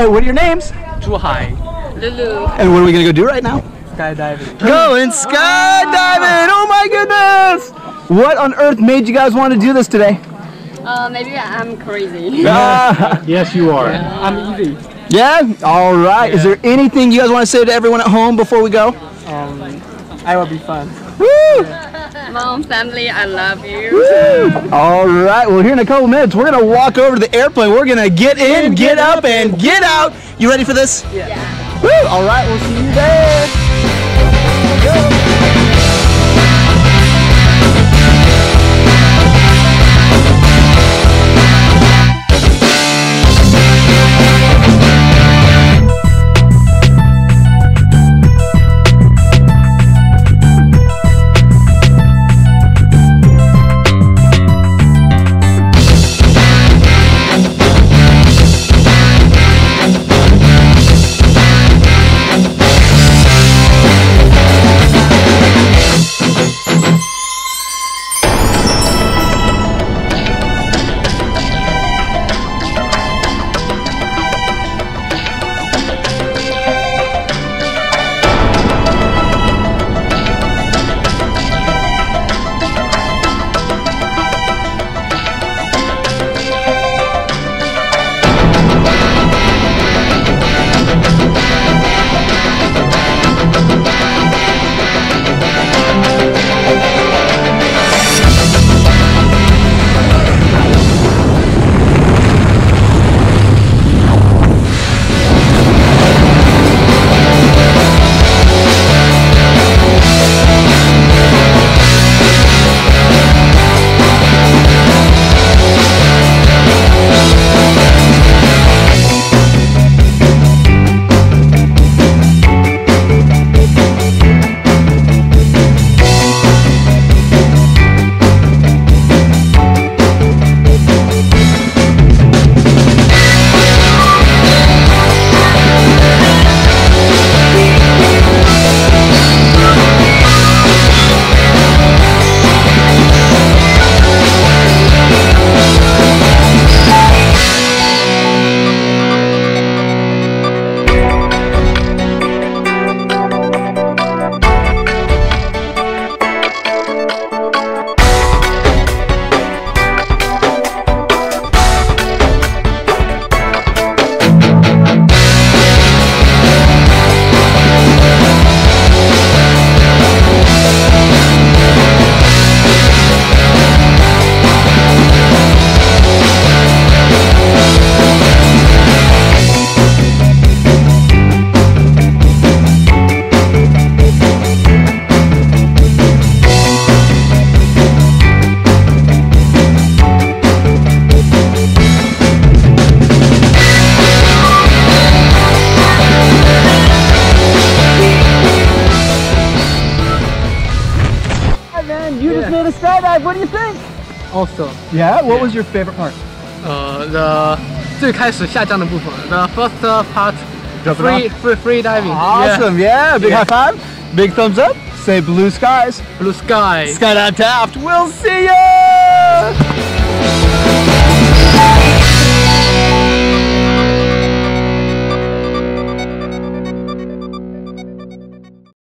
right, what are your names? Zhuhai. Lulu. And what are we gonna go do right now? Skydiving. Going skydiving! Oh my goodness! What on earth made you guys want to do this today? Uh, maybe I'm crazy. Ah, Yes, you are. I'm easy. yeah? All right. Is there anything you guys want to say to everyone at home before we go? Um, I will be fun. Woo! Mom, family, I love you. Woo! All right. Well, here in a couple minutes, we're gonna walk over to the airplane. We're gonna get in, get up, and get out. You ready for this? Yeah. Woo! All right. We'll see you there. Hi, skydive. What do you think? Also, Yeah. What yeah. was your favorite part? Uh, the 最开始下降的部分，the first part. Free, free, free diving. Awesome. Yeah. yeah. Big yeah. high five. Big thumbs up. Say blue skies. Blue sky. Skydive Taft. We'll see you.